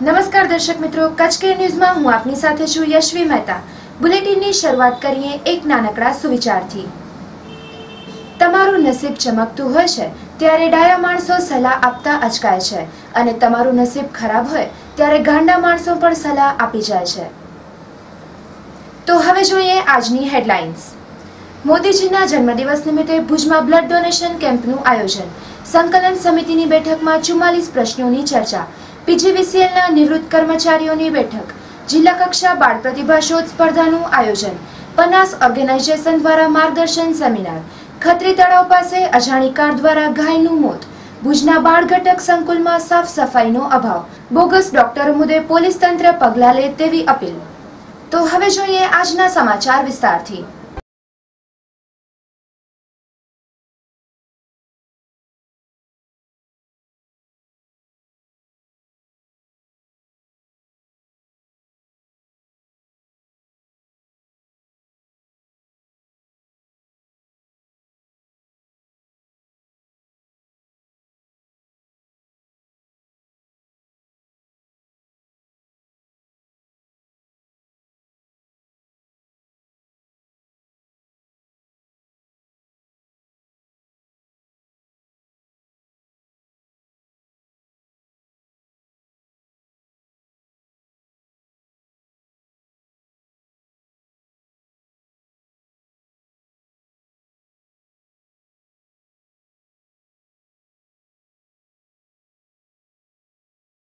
નમસ્કાર દર્શક મિત્રો, કચ્છ ન્યૂઝમાં હું આપની સાથે છું યશવી મહેતા. બુલેટિનની શરૂઆત કરીએ એક નાનકડા સુવિચારથી. તમારું નસીબ ચમકતું હોય છે, ત્યારે ડાયા માણસો સલાહ આપતા અચકાય છે અને તમારું નસીબ ખરાબ હોય, ત્યારે ગાંડા માણસો પણ સલાહ આપી જાય છે. તો હવે જોઈએ આજની હેડલાઇન્સ. મોદીજીના જન્મદિવસ નિમિત્તે ભુજમાં બ્લડ ડોનેશન કેમ્પનું આયોજન. સંકલન સમિતિની બેઠકમાં ચુમ્માલીસ પ્રશ્નોની ચર્ચા. પીજીવીસીએલના નિવૃત્ત કર્મચારીઓની બેઠક, જિલ્લા કક્ષા બાળ પ્રતિભા શોધ સ્પર્ધાનું આયોજન, પનાસ ઓર્ગેનાઇઝેશન દ્વારા માર્ગદર્શન સેમિનાર, ખત્રી તળાવ પાસે અજાણી કાર દ્વારા ગાયનું મોત, ભુજના બાળ ઘટક સંકુલમાં સાફ સફાઈનો અભાવ, બોગસ ડોક્ટરો મુદ્દે પોલીસ તંત્ર પગલાં લે તેવી અપીલ. તો હવે જોઈએ આજના સમાચાર વિસ્તારથી.